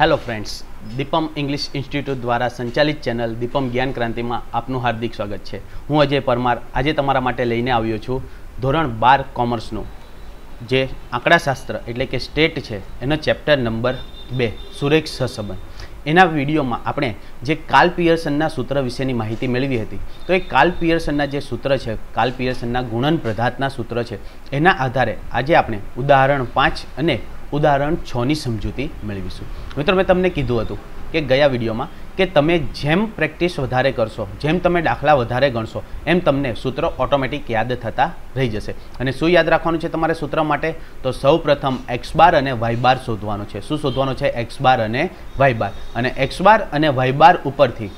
Hello friends Deepam English Institute દ્વારા સંચાલિત channel Deepam જ્ઞાન ક્રાંતિમાં આપનું હાર્દિક સ્વાગત છે. હું અજય પરમાર આજે તમારા માટે લઈને આવ્યો છું ધોરણ બાર કોમર્સનું, જે આંકડાશાસ્ત્ર એટલે કે સ્ટેટ છે, એનો ચેપ્ટર નંબર બે, સુરેખ સહસંબંધ. એના વિડીયોમાં આપણે જે કાલ પિયર્સનના સૂત્ર વિશેની માહિતી મેળવી હતી, તો એ કાલ પિયર્સનના જે સૂત્ર છે કાલ પિયર્સનના ગુણન પ્રધાતના સૂત્ર છે, એના આધારે આજે આપણે ઉદાહરણ પાંચ અને ઉદાહરણ છની સમજૂતી મેળવીશું. મિત્રો, મેં તમને કીધું હતું કે ગયા વિડીયોમાં કે તમે જેમ પ્રેક્ટિસ વધારે કરશો, જેમ તમે દાખલા વધારે ગણશો, એમ તમને સૂત્ર ઓટોમેટિક યાદ થતા રહી જશે. અને શું યાદ રાખવાનું છે તમારે સૂત્ર માટે? તો સૌ પ્રથમ એક્સ બાર અને વાય બાર શોધવાનું છે. શું શોધવાનું છે? એક્સ બાર અને વાય બાર. અને એક્સ બાર અને વાય બાર ઉપરથી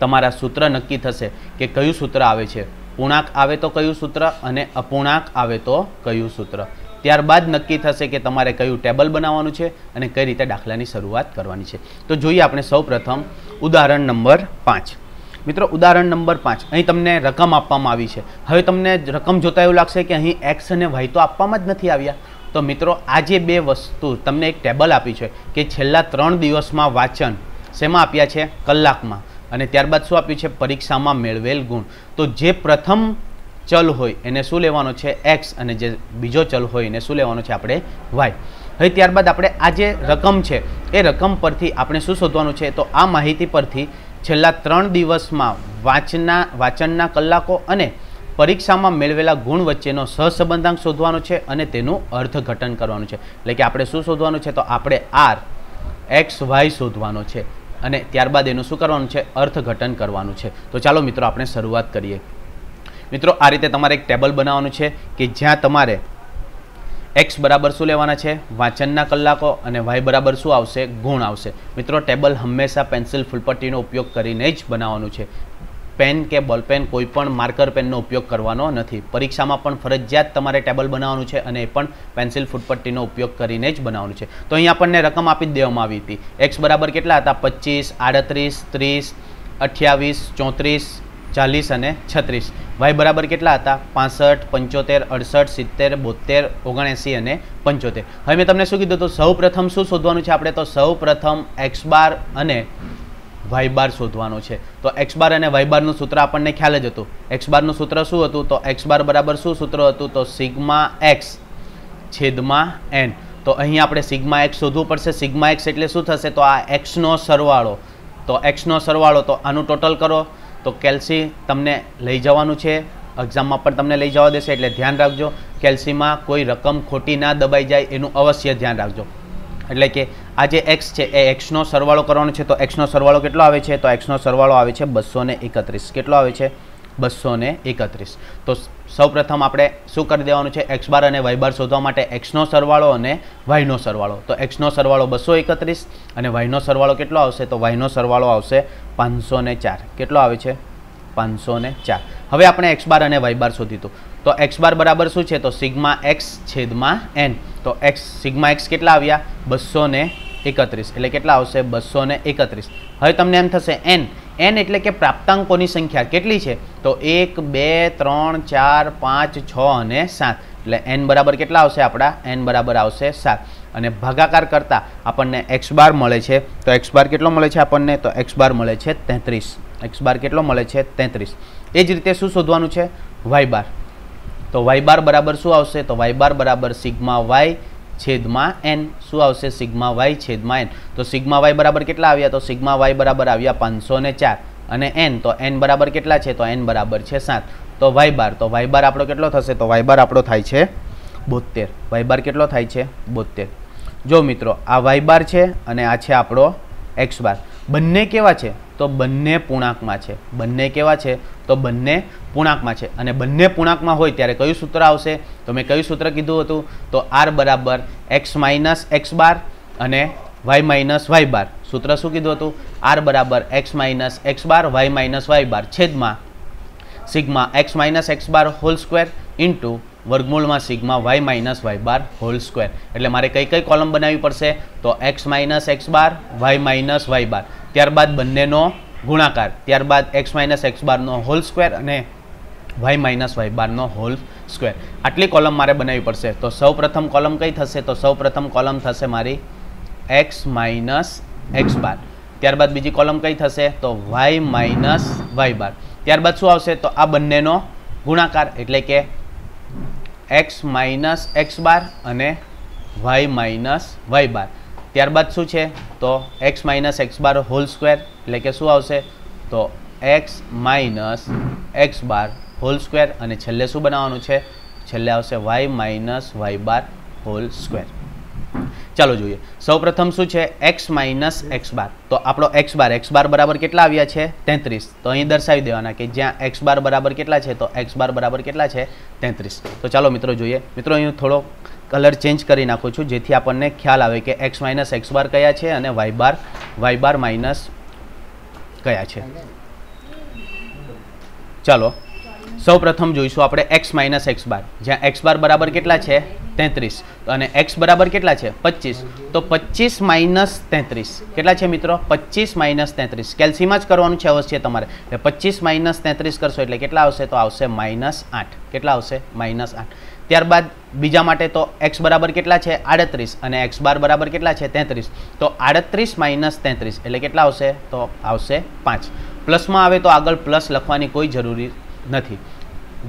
તમારા સૂત્ર નક્કી થશે કે કયું સૂત્ર આવે છે. પૂર્ણાંક આવે તો કયું સૂત્ર અને અપૂર્ણાંક આવે તો કયું સૂત્ર. ત્યારબાદ નક્કી થશે કે તમારે કયું ટેબલ બનાવવાનું છે અને કઈ રીતે દાખલાની શરૂઆત કરવાની છે. તો જોઈએ આપણે સૌપ્રથમ ઉદાહરણ નંબર પાંચ. મિત્રો, ઉદાહરણ નંબર પાંચ. અહીં તમને રકમ આપવામાં આવી છે. હવે તમને રકમ જોતા એવું લાગશે કે અહીં એક્સ અને વાય તો આપવામાં જ નથી આવ્યા. તો મિત્રો, આ જે બે વસ્તુ તમને એક ટેબલ આપી છે કે છેલ્લા ત્રણ દિવસમાં વાંચન શેમાં આપ્યા છે? કલાકમાં. અને ત્યારબાદ શું આપ્યું છે? પરીક્ષામાં મેળવેલ ગુણ. તો જે પ્રથમ ચલ હોય એને શું લેવાનો છે? એક્સ અને જે બીજો ચલ હોય એને શું લેવાનો છે? આપણે વાય. હવે ત્યારબાદ આપણે આ જે રકમ છે, એ રકમ પરથી આપણે શું શોધવાનું છે? તો આ માહિતી પરથી છેલ્લા ત્રણ દિવસમાં વાંચના, વાંચનના કલાકો અને પરીક્ષામાં મેળવેલા ગુણ વચ્ચેનો સહસંબંધાંક શોધવાનો છે અને તેનું અર્થઘટન કરવાનું છે. એટલે કે આપણે શું શોધવાનું છે? તો આપણે આર, એક્સ, વાય શોધવાનો છે. અને ત્યારબાદ એનું શું કરવાનું છે? અર્થઘટન કરવાનું છે. તો ચાલો મિત્રો, આપણે શરૂઆત કરીએ. મિત્રો, આ રીતે તમારે એક ટેબલ બનાવવાનું છે કે જ્યાં તમારે એક્સ બરાબર શું લેવાના છે? વાંચનના કલાકો અને વાય બરાબર શું આવશે? ગુણ આવશે. મિત્રો, ટેબલ હંમેશા પેન્સિલ, ફૂલપટ્ટીનો ઉપયોગ કરીને જ બનાવવાનું છે. પેન કે બોલપેન કોઈ પણ માર્કર પેનનો ઉપયોગ કરવાનો નથી. પરીક્ષામાં પણ ફરજિયાત તમારે ટેબલ બનાવવાનું છે અને એ પણ પેન્સિલ, ફૂટપટ્ટીનો ઉપયોગ કરીને જ બનાવવાનું છે. તો અહીં આપણને રકમ આપી દેવામાં આવી હતી. એક્સ બરાબર કેટલા હતા? પચીસ, આડત્રીસ, ત્રીસ, અઠ્યાવીસ, ચોત્રીસ ચાલીસ અને છત્રીસ. વાય બરાબર કેટલા હતા? પાસઠ, પંચોતેર, અડસઠ, સિત્તેર બોતેર ઓગણએંસી અને પંચોતેર. હવે મેં તમને શું કીધું તો સૌ શું શોધવાનું છે આપણે? તો સૌ પ્રથમ એક્સ બાર અને વાય બાર શોધવાનો છે. તો એક્સ બાર અને વાય બારનું સૂત્ર આપણને ખ્યાલ જ હતું. એક્સ બારનું સૂત્ર શું હતું? તો એક્સ બાર બરાબર શું સૂત્ર હતું? તો સિગ્મા એક્સ છેદમાં એન તો અહીં આપણે સિગ્મા એક્સ શોધવું પડશે. સિગ્મા એક્સ એટલે શું થશે? તો આ એક્સનો સરવાળો. તો એક્સનો સરવાળો, તો આનું ટોટલ કરો. તો કેલ્સી તમને લઈ જવાનું છે. એક્ઝામમાં પણ તમને લઈ જવા દેશે, એટલે ધ્યાન રાખજો. કેલ્સીમાં કોઈ રકમ ખોટી ના દબાઈ જાય એનું અવશ્ય ધ્યાન રાખજો. એટલે કે આ જે એક્સ છે, એ એક્સનો સરવાળો કરવાનો છે. તો એક્સનો સરવાળો કેટલો આવે છે? તો એક્સનો સરવાળો આવે છે બસો એકત્રીસ. કેટલો આવે છે? બસો ને એકત્રીસ. તો સૌપ્રથમ આપણે શું કરી દેવાનું છે? એક્સ બાર અને વાય બાર શોધવા માટે એક્સનો સરવાળો અને વાયનો સરવાળો. તો એક્સનો સરવાળો બસો એકત્રીસ અને વાયનો સરવાળો કેટલો આવશે? તો વાયનો સરવાળો આવશે પાંચસો ચાર. કેટલો આવે છે? પાંચસો ચાર. હવે આપણે એક્સ બાર અને વાય બાર શોધીતું તો એક્સ બાર બરાબર શું છે? તો સિગ્મા એક્સ છેદમાં એન. તો એક્સ, સિગ્મા એક્સ કેટલા આવ્યા? બસો એકત્રીસ. એટલે કેટલા આવશે? બસો એકત્રીસ. હવે તમને એમ થશે, એન એન એટલે કે પ્રાપ્તાંકોની સંખ્યા કેટલી છે? તો એક, બે, ત્રણ, ચાર, પાંચ, છ અને સાત. એટલે એન બરાબર કેટલા આવશે આપણા? એન બરાબર આવશે સાત. અને ભાગાકાર કરતાં આપણને એક્સ બાર મળે છે. તો એક્સ બાર કેટલો મળે છે આપણને? તો એક્સ બાર મળે છે તેત્રીસ. એક્સ બાર કેટલો મળે છે? તેત્રીસ. એ જ રીતે શું શોધવાનું છે? Y bar. તો વાય બાર બરાબર શું આવશે? તો વાય બાર બરાબર સિગ્મા વાય છેદમાં એન શું આવશે? સિગ્મા વાય છેદમાં એન તો સિગ્મા વાય બરાબર કેટલા આવ્યા? તો સિગ્મા વાય બરાબર આવ્યા પાંચસો ને ચાર. અને એન તો એન બરાબર કેટલા છે? તો એન બરાબર છે સાત. તો વાય બાર. તો વાય બાર આપણો કેટલો થશે? તો વાય બાર આપણો થાય છે બોતેર વાય બાર કેટલો થાય છે? બોતેર જો મિત્રો, આ વાય બાર છે અને આ છે આપણો એક્સ બાર. બંને કેવા છે? તો બંને પૂર્ણાંકમાં છે. બંને કેવા છે? તો બંને પૂર્ણાંકમાં છે. અને બંને પૂર્ણાંકમાં હોય ત્યારે કયું સૂત્ર આવશે? તો મેં કયું સૂત્ર કીધું હતું? તો આર બરાબર એક્સ માઇનસ એક્સ બાર અને વાય માઇનસ વાય બાર. સૂત્ર શું કીધું હતું? આર બરાબર x minus x bar, y minus y bar છેદમાં sigma x minus x bar whole square into વર્ગમૂળમાં sigma y minus y bar whole square. એટલે મારે કઈ કઈ કોલમ બનાવવી પડશે? તો x minus x bar, y minus y bar. ત્યારબાદ બંનેનો ગુણાકાર. ત્યારબાદ એક્સ માઇનસ એક્સ બારનો હોલ સ્ક્વેર અને વાય માઇનસ વાય બારનો હોલ સ્ક્વેર. આટલી કોલમ મારે બનાવવી પડશે. તો સૌ પ્રથમ કોલમ કઈ થશે? તો સૌ પ્રથમ કોલમ થશે મારી એક્સ માઇનસ એક્સ બાર. ત્યારબાદ બીજી કોલમ કઈ થશે? તો વાય માઇનસ વાય બાર. ત્યારબાદ શું આવશે? તો આ બંનેનો ગુણાકાર. એટલે કે એક્સ માઇનસ એક્સ બાર અને વાય માઇનસ વાય બાર ત્યારબાદ શું છે? તો x minus x bar whole square એટલે કે શું આવશે? તો x minus x bar whole square અને છેલ્લે શું બનાવવાનું છે? છેલ્લે આવશે y minus y bar whole square ચાલો જોઈએ. સૌપ્રથમ શું છે? એક્સ માઇનસ એક્સ બાર તો આપણો એક્સ બાર એક્સ બાર બરાબર કેટલા આવ્યા છે? તેત્રીસ. તો અહીં દર્શાવી દેવાના કે જ્યાં એક્સ બાર બરાબર કેટલા છે, તો એક્સ બાર બરાબર કેટલા છે? તેત્રીસ. તો ચાલો મિત્રો જોઈએ. મિત્રો, અહીં થોડો કલર ચેન્જ કરી નાખું છું, જેથી આપણને ખ્યાલ આવે કે એક્સ માઇનસ એક્સ બાર કયા છે અને y bar y bar minus કયા છે. ચાલો. સૌ પ્રથમ જોઈશું આપણે એક્સ માઇનસ એક્સ બાર જ્યાં એક્સ બાર બરાબર કેટલા છે? તેત્રીસ. અને એક્સ બરાબર કેટલા છે? પચીસ. તો પચીસ માઇનસ તેત્રીસ. કેટલા છે મિત્રો? પચીસ માઇનસ તેત્રીસ. કેલ્સીમાં જ કરવાનું છે અવશ્ય તમારે. એટલે પચીસ માઇનસ તેત્રીસ કરશો એટલે કેટલા આવશે? તો આવશે માઇનસ આઠ. કેટલા આવશે? માઇનસ આઠ. ત્યારબાદ બીજા માટે તો એક્સ બરાબર કેટલા છે? આડત્રીસ. અને એક્સ બાર બરાબર કેટલા છે? તેત્રીસ. તો આડત્રીસ માઇનસ તેત્રીસ. એટલે કેટલા આવશે? તો આવશે પાંચ. પ્લસમાં આવે તો આગળ પ્લસ લખવાની કોઈ જરૂરી નથી.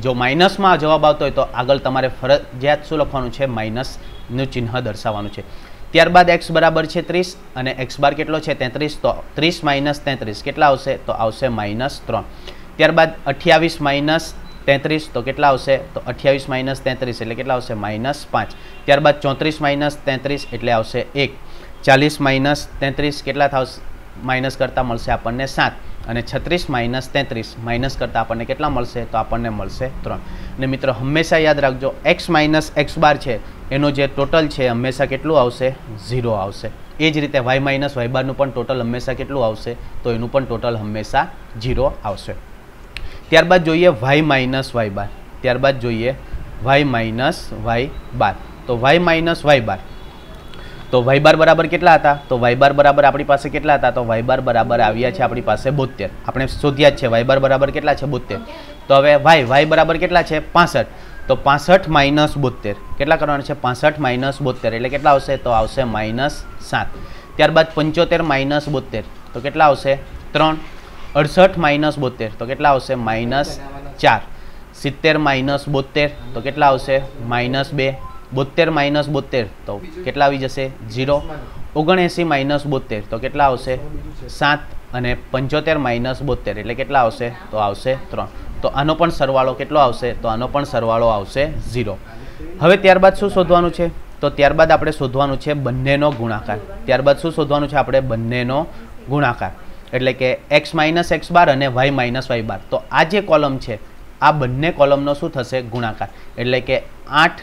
જો માઇનસમાં જવાબ આવતો હોય તો આગળ તમારે ફરજિયાત શું લખવાનું છે? માઇનસનું ચિહ્ન દર્શાવવાનું છે. ત્યારબાદ એક્સ બરાબર છે ત્રીસ અને એક્સ બાર કેટલો છે? તેત્રીસ. તો ત્રીસ માઇનસ તેત્રીસ. કેટલા આવશે? તો આવશે માઇનસ ત્રણ. ત્યારબાદ અઠ્યાવીસ માઇનસ તેત્રીસ. તો કેટલા આવશે? તો અઠ્યાવીસ માઇનસ તેત્રીસ એટલે કેટલા આવશે? માઇનસ પાંચ. ત્યારબાદ ચોત્રીસ માઇનસ તેત્રીસ એટલે આવશે એક. ચાલીસ માઇનસ તેત્રીસ કેટલા થશે માઇનસ કરતાં મળશે આપણને સાત. અને છત્રીસ માઇનસ તેત્રીસ, માઇનસ કરતાં આપણને કેટલા મળશે? તો આપણને મળશે ત્રણ. અને મિત્રો, હંમેશા યાદ રાખજો એક્સ માઇનસ એક્સ બાર છે, એનો જે ટોટલ છે, હંમેશા કેટલું આવશે? ઝીરો આવશે. એ જ રીતે વાય માઇનસ વાય બારનું પણ ટોટલ હંમેશા કેટલું આવશે? તો એનું પણ ટોટલ હંમેશા ઝીરો આવશે. ત્યારબાદ જોઈએ વાય માઇનસ વાય બાર. ત્યારબાદ જોઈએ વાય માઇનસ વાય બાર. તો વાય માઇનસ વાય બાર. તો વાયબાર બરાબર કેટલા હતા? તો વાયબાર બરાબર આપણી પાસે કેટલા હતા? તો વાયબાર બરાબર આવ્યા છે આપણી પાસે બોતેર આપણે શોધ્યા જ છે વાયબાર બરાબર કેટલા છે? બોતેર તો હવે વાય વાય બરાબર કેટલા છે? પાસઠ. તો પાસઠ માઇનસ બોતેર કેટલા કરવાના છે? પાસઠ માઇનસ બોતેર એટલે કેટલા આવશે? તો આવશે માઇનસ સાત. ત્યારબાદ પંચોતેર માઇનસ બોતેર તો કેટલા આવશે? ત્રણ. અડસઠ માઇનસ બોતેર તો કેટલા આવશે? માઇનસ ચાર. સિત્તેર માઇનસ બોતેર તો કેટલા આવશે? માઇનસ બે. બોતેર માઇનસ બોતેર તો કેટલા આવી જશે? ઝીરો. ઓગણએંસી માઇનસ બોતેર તો કેટલા આવશે? સાત અને પંચોતેર માઇનસ બોતેર એટલે કેટલા આવશે? તો આવશે ત્રણ. તો આનો પણ સરવાળો કેટલો આવશે? તો આનો પણ સરવાળો આવશે ઝીરો. હવે ત્યારબાદ શું શોધવાનું છે? તો ત્યારબાદ આપણે શોધવાનું છે બંનેનો ગુણાકાર. ત્યારબાદ શું શોધવાનું છે? આપણે બંનેનો ગુણાકાર. એટલે કે એક્સ માઇનસ એક્સ બાર અને વાય માઇનસ વાય બાર તો આ જે કોલમ છે આ બંને કોલમનો શું થશે? ગુણાકાર. એટલે કે આઠ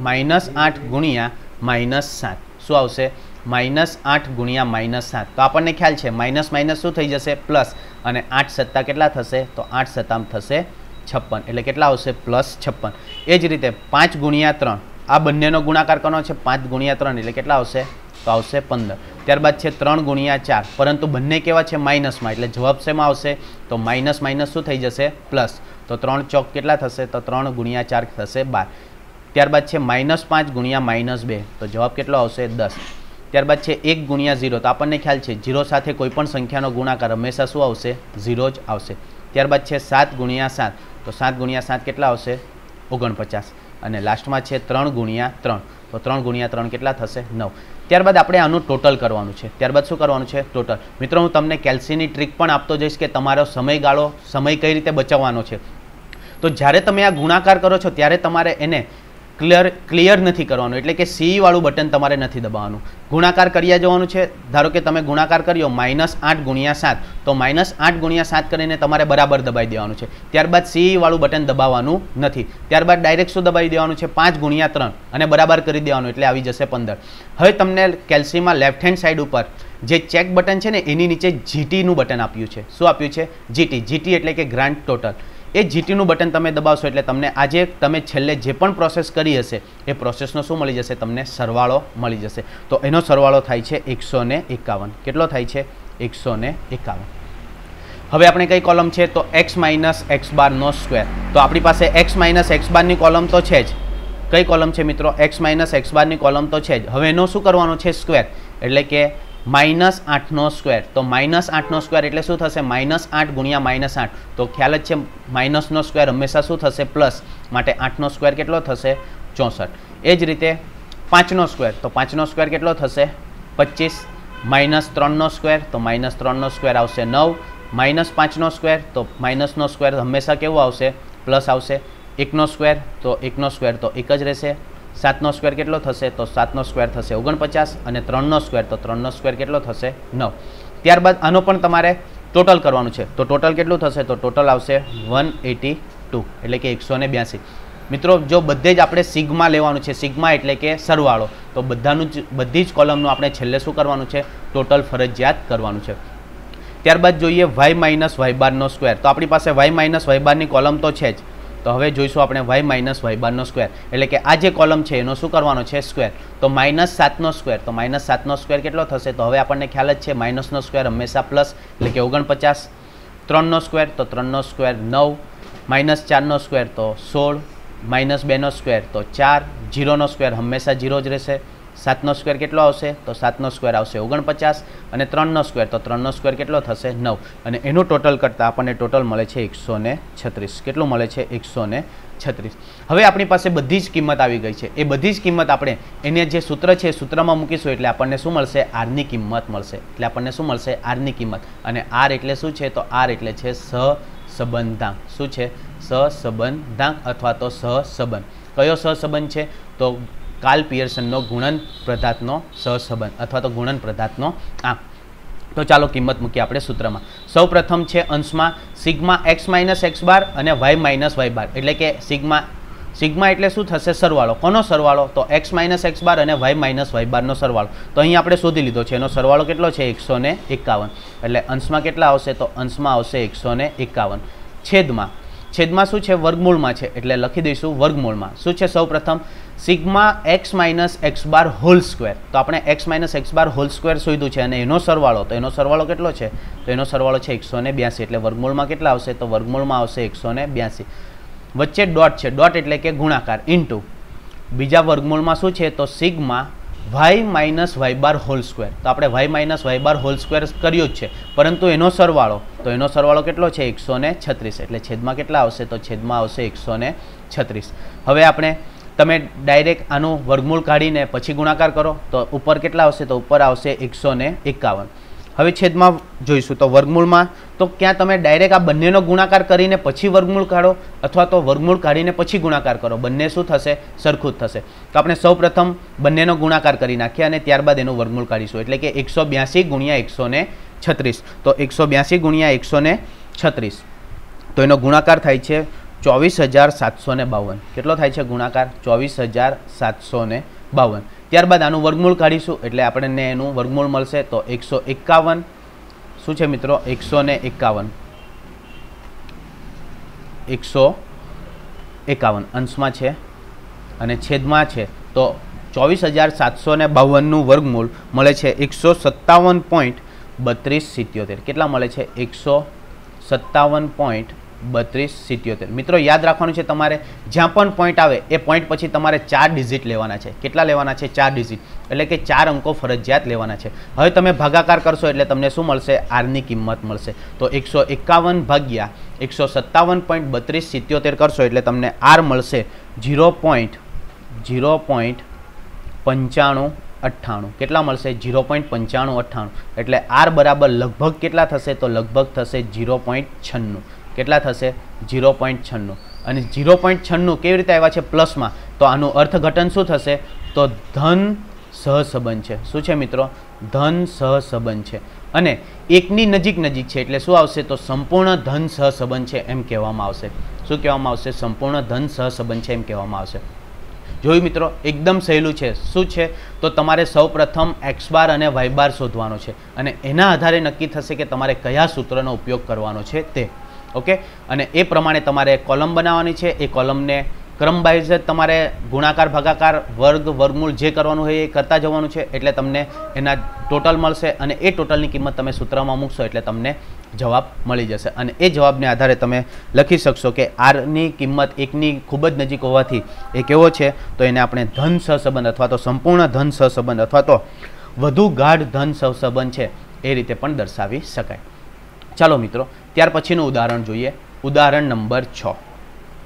માઇનસ આઠ ગુણ્યા માઇનસ સાત. શું આવશે? માઇનસ આઠ ગુણ્યા માઇનસ સાત. તો આપણને ખ્યાલ છે માઇનસ માઇનસ શું થઈ જશે? પ્લસ. અને આઠ સત્તા કેટલા થશે? તો આઠ સત્તામ થશે છપ્પન. એટલે કેટલા આવશે? પ્લસ છપ્પન. એ જ રીતે પાંચ ગુણ્યા ત્રણ. આ બંનેનો ગુણાકાર કરવાનો છે, પાંચ ગુણ્યા ત્રણ. એટલે કેટલા આવશે? તો આવશે પંદર. ત્યારબાદ છે ત્રણ ગુણ્યા ચાર. પરંતુ બંને કેવા છે? માઇનસમાં એટલે જવાબ શેમાં આવશે. તો માઇનસ માઇનસ શું થઈ જશે? પ્લસ. તો ત્રણ ચોક કેટલા થશે? તો ત્રણ ગુણ્યા ચાર થશે બાર. ત્યારબાદ છે માઇનસ પાંચ ગુણ્યા માઇનસ બે. તો જવાબ કેટલો આવશે? દસ. ત્યારબાદ છે એક ગુણ્યા ઝીરો. તો આપણને ખ્યાલ છે ઝીરો સાથે કોઈપણ સંખ્યાનો ગુણાકાર હંમેશા શું આવશે? ઝીરો જ આવશે. ત્યારબાદ છે સાત ગુણ્યા સાત. તો સાત ગુણ્યા સાત કેટલા આવશે? ઓગણપચાસ. અને લાસ્ટમાં છે ત્રણ ગુણ્યા ત્રણ. તો ત્રણ ગુણ્યા ત્રણ કેટલા થશે? નવ. ત્યારબાદ આપણે આનું ટોટલ કરવાનું છે. ત્યારબાદ શું કરવાનું છે? ટોટલ. મિત્રો, હું તમને કેલ્સીની ટ્રીક પણ આપતો જઈશ કે તમારો સમયગાળો સમય કઈ રીતે બચાવવાનો છે. તો જ્યારે તમે આ ગુણાકાર કરો છો, ત્યારે તમારે એને ક્લિયર ક્લિયર નથી કરવાનું. એટલે કે સીવાળું બટન તમારે નથી દબાવવાનું. ગુણાકાર કર્યા જવાનું છે. ધારો કે તમે ગુણાકાર કર્યો માઇનસ આઠ ગુણ્યા સાત, તો માઇનસ આઠ ગુણ્યા સાત કરીને તમારે બરાબર દબાઈ દેવાનું છે. ત્યારબાદ સીવાળું બટન દબાવવાનું નથી. ત્યારબાદ ડાયરેક્ટ શું દબાવી દેવાનું છે? પાંચ ગુણ્યા ત્રણ અને બરાબર કરી દેવાનું, એટલે આવી જશે પંદર. હવે તમને કેલ્સીમાં લેફ્ટ હેન્ડ સાઈડ ઉપર જે ચેક બટન છે ને, એની નીચે જીટીનું બટન આપ્યું છે. શું આપ્યું છે? જીટી જીટી એટલે કે ગ્રાન્ટ ટોટલ એ જીટીનું બટન તમે દબાવશો એટલે તમને આજે તમે છેલ્લે જે પણ પ્રોસેસ કરી હશે, એ પ્રોસેસનો શું મળી જશે? તમને સરવાળો મળી જશે. તો એનો સરવાળો થાય છે એકસો એકાવન. કેટલો થાય છે? એકસો એકાવન. હવે આપણે કઈ કોલમ છે? તો એક્સ માઇનસ એક્સ બારનો સ્ક્વેર તો આપણી પાસે એક્સ માઇનસ એક્સ બારની કોલમ તો છે જ. કઈ કોલમ છે મિત્રો? એક્સ માઇનસ એક્સ બારની કોલમ તો છે જ. હવે એનો શું કરવાનો છે? સ્ક્વેર એટલે કે માઇનસ આઠનો સ્ક્વેર. તો માઇનસ આઠનો સ્ક્વેર એટલે શું થશે? માઇનસ આઠ ગુણ્યા માઇનસ આઠ. તો ખ્યાલ જ છે માઇનસનો સ્ક્વેર હંમેશા શું થશે? પ્લસ. માટે આઠનો સ્ક્વેર કેટલો થશે? ચોસઠ. એ જ રીતે પાંચનો સ્ક્વેર. તો પાંચનો સ્ક્વેર કેટલો થશે? પચીસ. માઇનસ ત્રણનો સ્ક્વેર. તો માઇનસ ત્રણનો સ્ક્વેર આવશે નવ. માઇનસ પાંચનો સ્ક્વેર. તો માઇનસનો સ્ક્વેર હંમેશા કેવો આવશે? પ્લસ આવશે. એકનો સ્ક્વેર. તો એકનો સ્ક્વેર તો એક જ રહેશે. સાતનો સ્ક્વેર કેટલો થશે? તો સાતનો સ્ક્વેર થશે ઓગણપચાસ અને ત્રણનો સ્ક્વેર તો ત્રણનો સ્ક્વેર કેટલો થશે? નવ. ત્યારબાદ આનો પણ તમારે ટોટલ કરવાનું છે. તો ટોટલ કેટલું થશે? તો ટોટલ આવશે વન એટી ટુ, એટલે કે એકસો બ્યાસી. મિત્રો, જો બધે જ આપણે સિગમાં લેવાનું છે, સિગમાં એટલે કે સરવાળો, તો બધાનું જ, બધી જ કોલમનું આપણે છેલ્લે શું કરવાનું છે? ટોટલ ફરજિયાત કરવાનું છે. ત્યારબાદ જોઈએ વાય માઇનસ વાય બારનો સ્ક્વેર તો આપણી પાસે વાય માઇનસ વાય બારની કોલમ તો છે જ. તો હવે જોઈશું આપણે વાય માઇનસ વાય બારનો સ્ક્વેર એટલે કે આ જે કોલમ છે, એનો શું કરવાનો છે? સ્ક્વેર તો માઇનસ સાતનો સ્ક્વેર તો માઇનસ સાતનો સ્ક્વેર કેટલો થશે? તો હવે આપણને ખ્યાલ જ છે માઇનસનો સ્ક્વેર હંમેશા પ્લસ એટલે કે ઓગણપચાસ. ત્રણનો સ્ક્વેર તો ત્રણનો સ્ક્વેર નવ. માઇનસ ચારનો સ્ક્વેર તો સોળ. માઇનસ બેનો સ્ક્વેર તો ચાર. જીરોનો સ્ક્વેર હંમેશા જીરો જ રહેશે. સાતનો સ્ક્વેર કેટલો આવશે? તો સાતનો સ્ક્વેર આવશે ઓગણપચાસ અને ત્રણનો સ્ક્વેર તો ત્રણનો સ્ક્વેર કેટલો થશે? નવ. અને એનું ટોટલ કરતાં આપણને ટોટલ મળે છે એકસો ને છત્રીસ. કેટલું મળે છે? એકસો ને છત્રીસ. હવે આપણી પાસે બધી જ કિંમત આવી ગઈ છે. એ બધી જ કિંમત આપણે એને જે સૂત્ર છે સૂત્રમાં મૂકીશું એટલે આપણને શું મળશે? આરની કિંમત મળશે. એટલે આપણને શું મળશે? આરની કિંમત. અને આર એટલે શું છે? તો આર એટલે છે સહસંબંધાંક. શું છે? સહસંબંધાંક અથવા તો સહસંબંધ. કયો સહસંબંધ છે? તો કાલ પિયર્સનનો ગુણન પ્રધાતનો સહસંબંધ અથવા તો ગુણન પ્રધાતનો આ તો ચાલો કિંમત મૂકીએ આપણે સૂત્રમાં. સૌ પ્રથમ છે અંશમાં sigma x minus x bar અને વાય માઇનસ વાય બાર. એટલે કે સિગ્મા સિગ્મા એટલે શું થશે? સરવાળો. કોનો સરવાળો? તો એક્સ માઇનસ એક્સ બાર અને વાય માઇનસ વાય બારનો સરવાળો. તો અહીં આપણે શોધી લીધો છે. એનો સરવાળો કેટલો છે? એકસો એકાવન. એટલે અંશમાં કેટલા આવશે? તો અંશમાં આવશે એકસો એકાવન. છેદમાં. છેદમાં શું છે? વર્ગમૂળમાં છે. એટલે લખી દઈશું વર્ગમૂળમાં. શું છે? સૌ પ્રથમ sigma x minus x bar whole square તો આપણે x minus x bar whole square શોધ્યું છે અને એનો સરવાળો, તો એનો સરવાળો કેટલો છે? તો એનો સરવાળો છે એકસો ને બ્યાસી, એટલે વર્ગમૂળમાં કેટલા આવશે? તો વર્ગમૂળમાં આવશે એકસો બ્યાસી. વચ્ચે ડોટ છે. ડોટ એટલે કે ગુણાકાર ઇન્ટુ બીજા વર્ગમૂળમાં શું છે? તો sigma y minus y bar whole square તો આપણે y minus y bar whole square કર્યો જ છે. પરંતુ એનો સરવાળો, તો એનો સરવાળો કેટલો છે? એકસો છત્રીસ. એટલે છેદમાં કેટલા આવશે? તો છેદમાં આવશે એકસો છત્રીસ. હવે આપણે તમે ડાયરેક્ટ આનું વર્ગમૂળ કાઢીને પછી ગુણાકાર કરો, તો ઉપર કેટલા આવશે? તો ઉપર આવશે એકસો એકાવન. હવે છેદમાં જોઈશું. તો વર્ગમૂળમાં, તો ક્યાં તમે ડાયરેક્ટ આ બંનેનો ગુણાકાર કરીને પછી વર્ગમૂળ કાઢો, અથવા તો વર્ગમૂળ કાઢીને પછી ગુણાકાર કરો? બંને શું થશે? સરખું જ થશે. તો આપણે સૌ પ્રથમ બંનેનો ગુણાકાર કરી નાખીએ અને ત્યારબાદ એનું વર્ગમૂળ કાઢીશું. એટલે કે એકસો બ્યાસી ગુણ્યા એકસો ને છત્રીસ. તો એકસો બ્યાસી ગુણ્યા એકસો ને છત્રીસ. તો એનો ગુણાકાર થાય છે ચોવીસ હજાર સાતસો ને બાવન. કેટલો થાય છે ગુણાકાર? ચોવીસ હજાર સાતસો ને બાવન. ત્યારબાદ આનું વર્ગમૂળ કાઢીશું, એટલે આપણને એનું વર્ગમૂળ મળશે તો એકસો એકાવન. શું છે મિત્રો? એકસો ને એકાવન. એકસો એકાવન. અંશમાં છે અને છેદમાં છે. તો ચોવીસ હજાર સાતસો ને બાવનનું વર્ગમૂળ મળે છે એકસો સત્તાવન પોઈન્ટ બત્રીસ સિત્યોતેર. કેટલા મળે છે? એકસો સત્તાવન પોઈન્ટ બત્રીસ સિત્યોતેર. મિત્રો, યાદ રાખવાનું છે તમારે જ્યાં પણ પોઈન્ટ આવે, એ પોઈન્ટ પછી તમારે ચાર ડિજિટ લેવાના છે. કેટલા લેવાના છે? ચાર ડિજિટ એટલે કે ચાર અંકો ફરજિયાત લેવાના છે. હવે તમે ભાગાકાર કરશો એટલે તમને શું મળશે? આરની કિંમત મળશે. તો એકસો એકાવન ભાગ્યા એકસો સત્તાવન પોઈન્ટ બત્રીસ સિત્યોતેર કરશો એટલે તમને આર મળશે ઝીરો પોઈન્ટ ઝીરો પોઈન્ટ પંચાણું અઠ્ઠાણું. કેટલા મળશે? ઝીરો પોઈન્ટ પંચાણું અઠ્ઠાણું. એટલે આર બરાબર લગભગ કેટલા થશે? તો લગભગ થશે ઝીરો પોઈન્ટ છન્નું. કેટલા થશે? ઝીરો પોઈન્ટ છન્નું. અને ઝીરો પોઈન્ટ છન્નું કેવી રીતે આવ્યા છે પ્લસમાં? તો આનું અર્થઘટન શું થશે? તો ધન સહસંબંધ છે. શું છે મિત્રો? ધન સહસંબંધ છે. અને એકની નજીક નજીક છે એટલે શું આવશે? તો સંપૂર્ણ ધન સહસંબંધ છે એમ કહેવામાં આવશે. શું કહેવામાં આવશે? સંપૂર્ણ ધન સહસંબંધ છે એમ કહેવામાં આવશે. જોયું મિત્રો? એકદમ સહેલું છે. શું છે? તો તમારે સૌ પ્રથમ એક્સ બાર અને વાય બાર શોધવાનો છે. અને એના આધારે નક્કી થશે કે તમારે કયા સૂત્રનો ઉપયોગ કરવાનો છે તે. ઓકે? અને એ પ્રમાણે તમારે કોલમ બનાવવાની છે. એ કોલમને ક્રમવાઇઝ જ તમારે ગુણાકાર, ભાગાકાર, વર્ગ, વર્ગમૂળ જે કરવાનું હોય એ કરતા જવાનું છે. એટલે તમને એના ટોટલ મળશે અને એ ટોટલની કિંમત તમે સૂત્રમાં મૂકશો એટલે તમને જવાબ મળી જશે. અને એ જવાબને આધારે તમે લખી શકશો કે આરની કિંમત એકની ખૂબ જ નજીક હોવાથી એ કેવો છે? તો એને આપણે ધન સહસંબંધ અથવા તો સંપૂર્ણ ધન સહસંબંધ અથવા તો વધુ ગાઢ ધન સહસંબંધ છે એ રીતે પણ દર્શાવી શકાય. ચાલો મિત્રો, ત્યાર પછીનું ઉદાહરણ જોઈએ. ઉદાહરણ નંબર છ.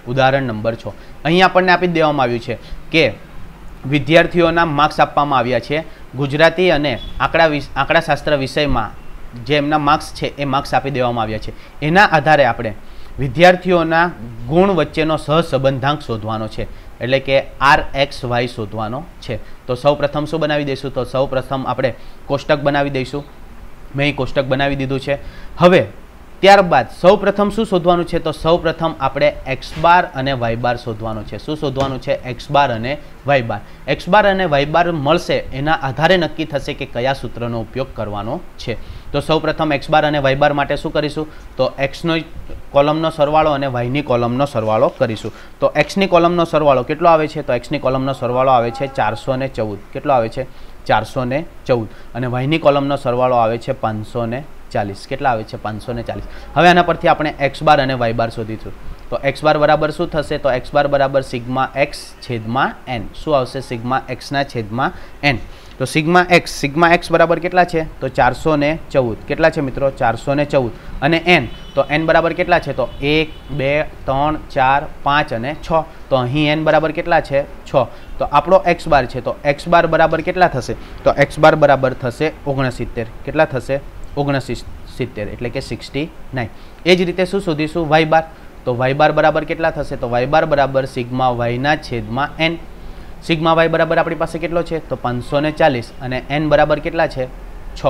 ઉદાહરણ નંબર છ. અહીં આપણને આપી દેવામાં આવ્યું છે કે વિદ્યાર્થીઓના માર્ક્સ આપવામાં આવ્યા છે. ગુજરાતી અને આંકડા આંકડાશાસ્ત્ર વિષયમાં જે એમના માર્ક્સ છે, એ માર્ક્સ આપી દેવામાં આવ્યા છે. એના આધારે આપણે વિદ્યાર્થીઓના ગુણ વચ્ચેનો સહસંબંધાંક શોધવાનો છે. એટલે કે આર એક્સ વાય શોધવાનો છે. તો સૌ પ્રથમ શું બનાવી દઈશું? તો સૌ પ્રથમ આપણે કોષ્ટક બનાવી દઈશું. મેં અહીં કોષ્ટક બનાવી દીધું છે. હવે, ત્યારબાદ સૌ પ્રથમ શું શોધવાનું છે? તો સૌ પ્રથમ આપણે એક્સ બાર અને વાય બાર શોધવાનું છે. શું શોધવાનું છે? એક્સ બાર અને વાય બાર. એક્સ બાર અને વાય બાર મળશે એના આધારે નક્કી થશે કે કયા સૂત્રનો ઉપયોગ કરવાનો છે. તો સૌ પ્રથમ એક્સ બાર અને વાય બાર માટે શું કરીશું? તો એક્સનો કોલમનો સરવાળો અને વાયની કોલમનો સરવાળો કરીશું. તો એક્સની કોલમનો સરવાળો કેટલો આવે છે? તો એક્સની કોલમનો સરવાળો આવે છે ચારસો ને ચૌદ. કેટલો આવે છે? ચારસો ને ચૌદ. અને વાયની કોલમનો સરવાળો આવે છે પાંચસો ને ચાલીસ. કેટલા આવે છે? પાંચસો ને ચાલીસ. હવે આના પરથી આપણે એક્સ બાર અને વાય બાર શોધીશું. તો એક્સ બાર બરાબર શું થશે? તો એક્સ બાર બરાબર સિગ્મા એક્સ છેદમાં એન શું આવશે? સિગ્મા એક્સના છેદમાં એન તો સિગ્મા એક્સ સિગ્મા એક્સ બરાબર કેટલા છે? તો ચારસો ને ચૌદ. કેટલા છે મિત્રો? ચારસો ને ચૌદ. અને એન, તો એન બરાબર કેટલા છે? તો એક, બે, ત્રણ, ચાર, પાંચ અને છ. તો અહીં એન બરાબર કેટલા છે? છ. તો આપણો એક્સ બાર છે. તો એક્સ બાર બરાબર કેટલા થશે? તો એક્સ બાર બરાબર થશે ઓગણસિત્તેર. કેટલા થશે? ઓગણસિત્તેર, એટલે કે સિક્સટી નાઇન. એ જ રીતે શું શોધીશું? Y bar. તો વાય બાર બરાબર કેટલા થશે? તો વાય બાર બરાબર સિગ્મા વાયના છેદમાં એન. સિગ્મા વાય બરાબર આપણી પાસે કેટલો છે? તો પાંચસો ચાલીસ. અને એન બરાબર કેટલા છે? છ.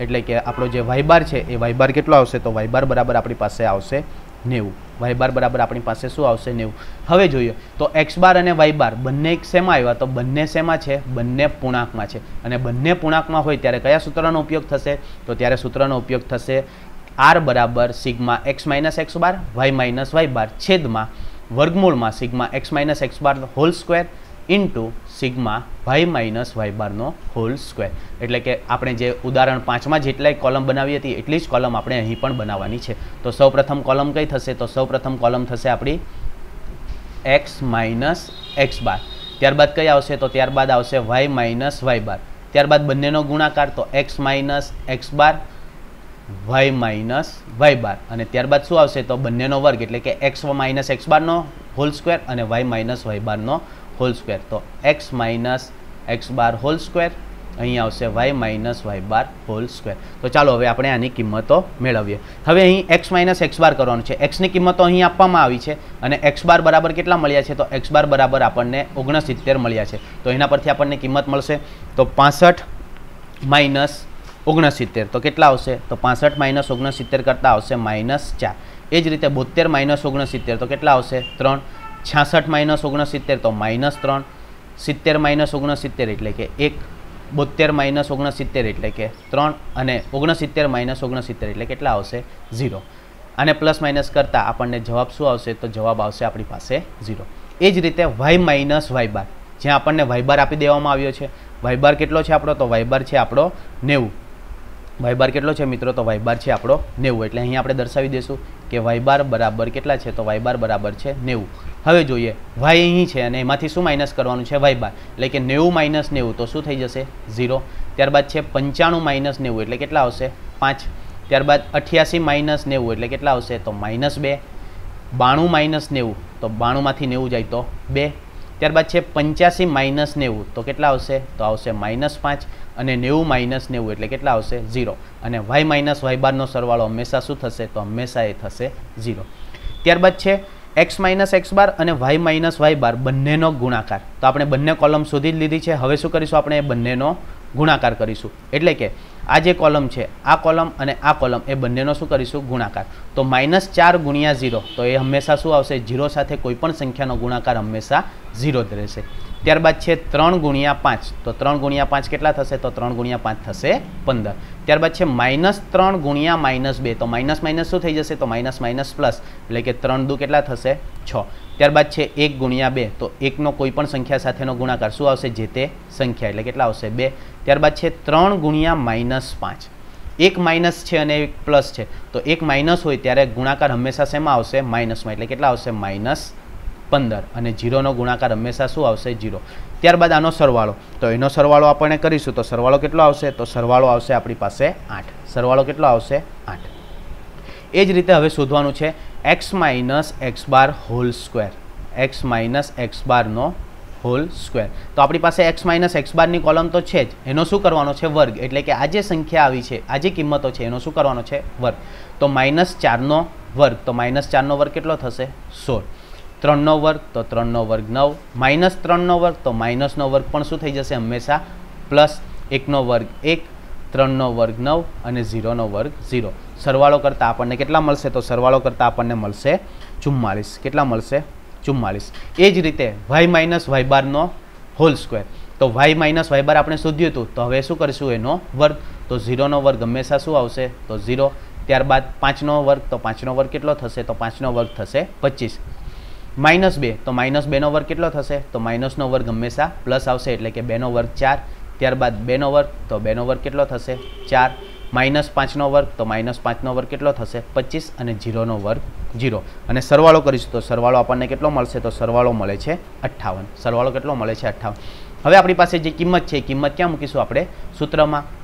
એટલે કે આપણો જે વાયબાર છે, એ વાયબાર કેટલો આવશે? તો વાયબાર બરાબર આપણી પાસે આવશે નેવું. વાયબાર બરાબર આપણી પાસે શું આવશે? નેવું. હવે જોઈએ. તો એક્સ બાર અને વાયબાર બંને એક શેમાં આવ્યા? તો બંને શેમાં છે? બંને પૂર્ણાંકમાં છે. અને બંને પૂર્ણાંકમાં હોય ત્યારે કયા સૂત્રનો ઉપયોગ થશે? તો ત્યારે સૂત્રનો ઉપયોગ થશે આર બરાબર sigma x minus x bar, y minus y bar છેદમાં વર્ગમૂળમાં sigma x minus x bar whole square into sigma y minus y બારનો હોલ સ્ક્વેર એટલે કે આપણે જે ઉદાહરણ પાંચમાં જેટલાય કોલમ બનાવી હતી એટલી જ કોલમ આપણે અહીં પણ બનાવવાની છે. તો સૌપ્રથમ કોલમ કઈ થશે? તો સૌપ્રથમ કોલમ થશે આપણી એક્સ માઇનસ એક્સ બાર ત્યારબાદ કઈ આવશે? તો ત્યારબાદ આવશે વાય માઇનસ વાય બાર ત્યારબાદ બંનેનો ગુણાકાર, તો x minus x bar y minus y bar અને ત્યારબાદ શું આવશે? તો બંનેનો વર્ગ, એટલે કે એક્સ માઇનસ એક્સ બારનો હોલ સ્ક્વેર અને વાય માઇનસ વાય બારનો હોલ સ્ક્વેર તો x minus x bar whole square અહીં આવશે y minus y bar whole square તો ચાલો હવે આપણે આની કિંમતો મેળવીએ. હવે અહીં એક્સ માઇનસ એક્સ બાર કરવાનું છે. એક્સની કિંમતો અહીં આપવામાં આવી છે અને એક્સ બાર બરાબર કેટલા મળ્યા છે? તો એક્સ બાર બરાબર આપણને ઓગણસિત્તેર મળ્યા છે. તો એના પરથી આપણને કિંમત મળશે. તો પાસઠ માઇનસ ઓગણસિત્તેર. તો કેટલા આવશે? તો પાસઠ માઇનસ ઓગણસિત્તેર કરતાં આવશે માઇનસ ચાર. એ જ રીતે બોતેર માઇનસ ઓગણસિત્તેર. તો કેટલા આવશે? ત્રણ. છાસઠ માઇનસ ઓગણસિત્તેર તો માઇનસ ત્રણ. સિત્તેર માઇનસ ઓગણસિત્તેર એટલે કે એક. બોતેર માઇનસ ઓગણસિત્તેર એટલે કે ત્રણ અને ઓગણસિત્તેર માઇનસ ઓગણસિત્તેર એટલે કેટલા આવશે? ઝીરો. અને પ્લસ માઇનસ કરતાં આપણને જવાબ શું આવશે? તો જવાબ આવશે આપણી પાસે ઝીરો. એ જ રીતે વાય માઇનસ વાય બાર. જ્યાં આપણને વાય બાર આપી દેવામાં આવ્યો છે. વાય બાર કેટલો છે આપણો? તો વાય છે આપણો નેવું. વાય બાર કેટલો છે મિત્રો? તો વાય છે આપણો નેવું. એટલે અહીં આપણે દર્શાવી દઈશું કે વાય બાર બરાબર કેટલા છે? તો વાય બાર બરાબર છે નેવું. હવે જોઈએ વાય અહીં છે અને એમાંથી શું માઇનસ કરવાનું છે? વાય બાર એટલે કે નેવું માઇનસ નેવું, તો શું થઈ જશે? ઝીરો ત્યારબાદ છે પંચાણું માઇનસ નેવું, એટલે કેટલા આવશે? પાંચ. ત્યારબાદ અઠ્યાસી માઇનસ નેવું, એટલે કેટલા આવશે? તો માઇનસ બે. બાણું માઇનસ નેવું, તો બાણુંમાંથી નેવું જાય તો બે. ત્યારબાદ છે પંચ્યાસી માઇનસ નેવું, તો કેટલા આવશે? તો આવશે માઇનસ પાંચ અને નેવું માઇનસ નેવું, એટલે કેટલા આવશે? ઝીરો અને વાય માઇનસ વાય બારનો સરવાળો હંમેશા શું થશે? તો હંમેશા એ થશે ઝીરો ત્યારબાદ છે એક્સ માઇનસ એક્સ બાર અને વાય માઇનસ વાય બાર બંનેનો ગુણાકાર. તો આપણે બંને કોલમ શોધી જ લીધી છે. હવે શું કરીશું આપણે એ બંનેનો ગુણાકાર કરીશું. એટલે કે આ જે કોલમ છે, આ કોલમ અને આ કોલમ એ બંનેનો શું કરીશું? ગુણાકાર. તો માઇનસ ચાર ગુણ્યા ઝીરો. તો એ હંમેશા શું આવશે? ઝીરો સાથે કોઈપણ સંખ્યાનો ગુણાકાર હંમેશા ઝીરો જ રહેશે. ત્યારબાદ છે ત્રણ ગુણ્યા પાંચ. તો ત્રણ ગુણ્યા પાંચ કેટલા થશે? તો ત્રણ ગુણ્યા પાંચ થશે પંદર. ત્યારબાદ છે માઇનસ ત્રણ ગુણ્યા માઇનસ બે. તો માઇનસ માઇનસ શું થઈ જશે? તો માઇનસ માઇનસ પ્લસ. એટલે કે ત્રણ દુ કેટલા થશે? છ. ત્યારબાદ છે એક ગુણ્યા બે. તો એકનો કોઈ પણ સંખ્યા સાથેનો ગુણાકાર શું આવશે? જે તે સંખ્યા. એટલે કેટલા આવશે? બે. ત્યારબાદ છે ત્રણ ગુણ્યા માઇનસ પાંચ. એક માઇનસ છે અને એક પ્લસ છે. તો એક માઇનસ હોય ત્યારે ગુણાકાર હંમેશા શેમાં આવશે? માઇનસમાં. એટલે કેટલા આવશે? માઇનસ પંદર અને જીરોનો ગુણાકાર હંમેશા શું આવશે? જીરો. ત્યારબાદ આનો સરવાળો. તો એનો સરવાળો આપણે કરીશું. તો સરવાળો કેટલો આવશે? તો સરવાળો આવશે આપણી પાસે આઠ. સરવાળો કેટલો આવશે? આઠ. એ જ રીતે હવે શોધવાનું છે x minus x bar whole square x minus x બારનો હોલ સ્ક્વેર તો આપણી પાસે એક્સ માઇનસ એક્સ બારની કોલમ તો છે જ. એનો શું કરવાનો છે? વર્ગ. એટલે કે આ જે સંખ્યા આવી છે, આ જે કિંમતો છે, એનો શું કરવાનો છે? વર્ગ. તો માઇનસ ચારનો વર્ગ. તો માઇનસ ચારનો વર્ગ કેટલો થશે? સોળ. ત્રણનો વર્ગ તો ત્રણનો વર્ગ નવ. માઇનસ ત્રણનો વર્ગ તો માઇનસનો વર્ગ પણ શું થઈ જશે હંમેશા? પ્લસ એકનો વર્ગ એક, ત્રણનો વર્ગ નવ અને ઝીરોનો વર્ગ ઝીરો. સરવાળો કરતાં આપણને કેટલા મળશે? તો સરવાળો કરતાં આપણને મળશે ચુમ્માળીસ. કેટલા મળશે? ચુમ્માળીસ. એ જ રીતે વાય માઇનસ વાય બારનો હોલ સ્ક્વેર. તો વાય માઇનસ વાય બાર આપણે શોધ્યું હતું. તો હવે શું કરીશું? એનો વર્ગ. તો ઝીરોનો વર્ગ હંમેશા શું આવશે? તો ઝીરો. ત્યારબાદ પાંચનો વર્ગ. તો પાંચનો વર્ગ કેટલો થશે? તો પાંચનો વર્ગ થશે પચીસ. માઇનસ બે. તો માઇનસ બેનો વર્ગ કેટલો થશે? તો માઇનસનો વર્ગ હંમેશા પ્લસ આવશે, એટલે કે બેનો વર્ગ ચાર. ત્યારબાદ બેનો વર્ગ, તો બેનો વર્ગ કેટલો થશે? ચાર. માઇનસ પાંચનો વર્ગ, તો માઇનસ પાંચનો વર્ગ કેટલો થશે? પચીસ અને જીરોનો વર્ગ જીરો. અને સરવાળો કરીશું તો સરવાળો આપણને કેટલો મળશે? તો સરવાળો મળે છે અઠ્ઠાવન. સરવાળો કેટલો મળે છે? અઠ્ઠાવન. હવે આપણી પાસે જે કિંમત છે, એ કિંમત ક્યાં મૂકીશું આપણે? સૂત્રમાં.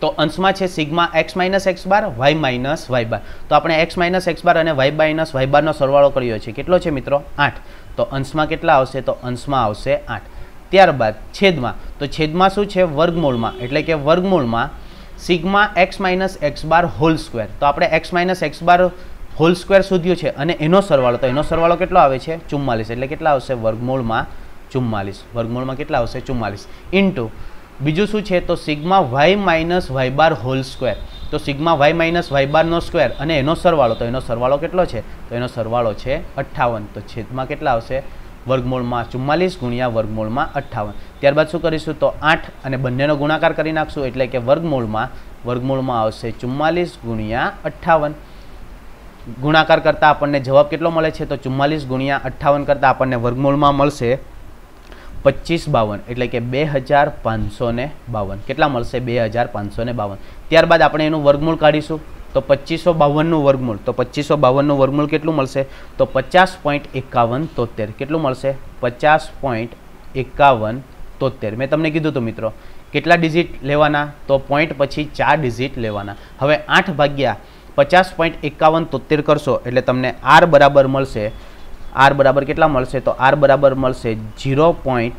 તો અંશમાં છે sigma x minus x bar, y minus y bar. તો આપણે એક્સ માઇનસ એક્સ બાર અને વાય માઇનસ વાય બારનો સરવાળો કર્યો છે. કેટલો છે મિત્રો? આઠ. તો અંશમાં કેટલા આવશે? તો અંશમાં આવશે આઠ. ત્યારબાદ છેદમાં. તો છેદમાં શું છે? વર્ગમૂળમાં. એટલે કે વર્ગમૂળમાં sigma x minus x bar whole square. તો આપણે x minus x bar whole square શોધ્યો છે અને એનો સરવાળો. તો એનો સરવાળો કેટલો આવે છે? ચુમ્માલીસ. એટલે કેટલા આવશે? વર્ગમૂળમાં ચુમ્માલીસ. વર્ગમૂળમાં કેટલા આવશે? ચુમ્માલીસ. ઇન્ટુ બીજું શું છે? તો sigma y minus y bar whole square. તો સિગ્મા વાય માઇનસ વાય બારનો સ્ક્વેર અને એનો સરવાળો. તો એનો સરવાળો કેટલો છે? તો એનો સરવાળો છે અઠ્ઠાવન. તો છેદમાં કેટલા આવશે? વર્ગમૂળમાં ચુમ્માલીસ ગુણ્યા વર્ગમૂળમાં અઠ્ઠાવન. ત્યારબાદ શું કરીશું? તો આઠ અને બંનેનો ગુણાકાર કરી નાખશું. એટલે કે વર્ગમૂળમાં વર્ગમૂળમાં આવશે ચુમ્માલીસ ગુણ્યા અઠ્ઠાવન. ગુણાકાર કરતાં આપણને જવાબ કેટલો મળે છે? તો ચુમ્માલીસ ગુણ્યા અઠ્ઠાવન કરતાં આપણને વર્ગમૂળમાં મળશે પચીસ બાવન, એટલે કે બે હજાર પાંચસો ને બાવન. કેટલા મળશે? બે હજાર પાંચસો બાવન. ત્યારબાદ આપણે એનું વર્ગમૂળ કાઢીશું. તો પચીસો બાવનનું વર્ગમૂળ. તો પચીસો બાવનનું વર્ગમૂળ કેટલું મળશે? તો પચાસ પોઈન્ટ એકાવન તોતેર. કેટલું મળશે? પચાસ પોઈન્ટ એકાવન તોતેર. મેં તમને કીધું હતું મિત્રો, કેટલા ડિજિટ લેવાના? તો પોઈન્ટ પછી ચાર ડિજિટ લેવાના. હવે આઠ ભાગ્યા પચાસ પોઈન્ટ એકાવન તોતેર કરશો, એટલે તમને આર બરાબર મળશે આર બરાબર કેટલા મળશે? તો આર બરાબર મળશે જીરો પોઈન્ટ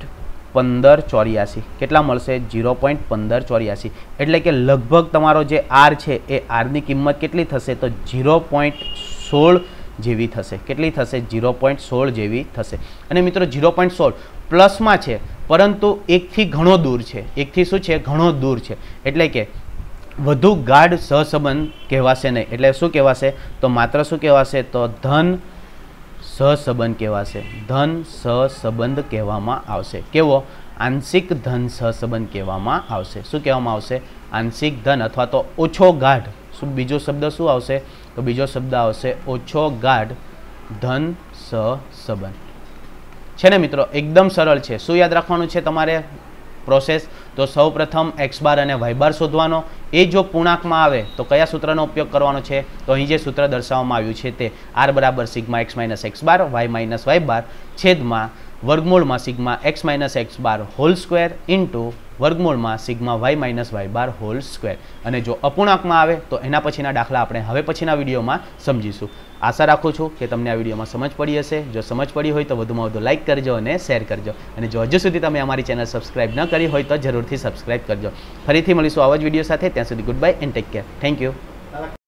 પંદર ચોર્યાસી. કેટલા મળશે? જીરો પોઈન્ટ પંદર ચોર્યાસી. એટલે કે લગભગ તમારો જે આર છે, એ આરની કિંમત કેટલી થશે? તો ઝીરો પોઈન્ટ સોળ જેવી થશે. કેટલી થશે? જીરો પોઈન્ટ સોળ જેવી થશે. અને મિત્રો, ઝીરો પોઈન્ટ સોળ પ્લસમાં છે, પરંતુ એકથી ઘણો દૂર છે. એકથી શું છે? ઘણો દૂર છે. એટલે કે વધુ ગાઢ સહસંબંધ કહેવાશે નહીં. એટલે શું કહેવાશે? તો માત્ર શું કહેવાશે? તો ધન સહસંબંધ કહેવાશે. ધન સહસંબંધ કહેવામાં આવશે. કેવો? આંશિક ધન સહસંબંધ કહેવામાં આવશે. શું કહેવામાં આવશે? આંશિક ધન અથવા તો ઓછો ગાઢ. શું બીજો શબ્દ શું આવશે? તો બીજો શબ્દ આવશે ઓછો ગાઢ ધન સહસંબંધ. છે ને મિત્રો, એકદમ સરળ છે. શું યાદ રાખવાનું છે તમારે? પ્રોસેસ તો સૌ પ્રથમ એક્સ અને વાય બાર શોધવાનો. એ જો પૂર્ણાંકમાં આવે, તો કયા સૂત્રનો ઉપયોગ કરવાનો છે? તો અહીં જે સૂત્ર દર્શાવવામાં આવ્યું છે તે આર બરાબર sigma x minus x bar, y minus y bar છેદમાં વર્ગમૂળમાં sigma x minus x bar whole square into વર્ગમૂળમાં sigma y minus y bar whole square અને જો અપૂર્ણાંકમાં આવે, તો એના પછીના દાખલા આપણે હવે પછીના વિડીયોમાં સમજીશું. આશા રાખું છું કે તમને આ વિડીયોમાં સમજ પડી હશે. જો સમજ પડી હોય તો વધુમાં વધુ લાઇક કરજો અને શેર કરજો. અને જો હજુ સુધી તમે અમારી ચેનલ સબસ્ક્રાઇબ ન કરી હોય તો જરૂરથી સબસ્ક્રાઇબ કરજો. ફરીથી મળીશું આવા જ વીડિયો સાથે. ત્યાં સુધી goodbye and take care thank you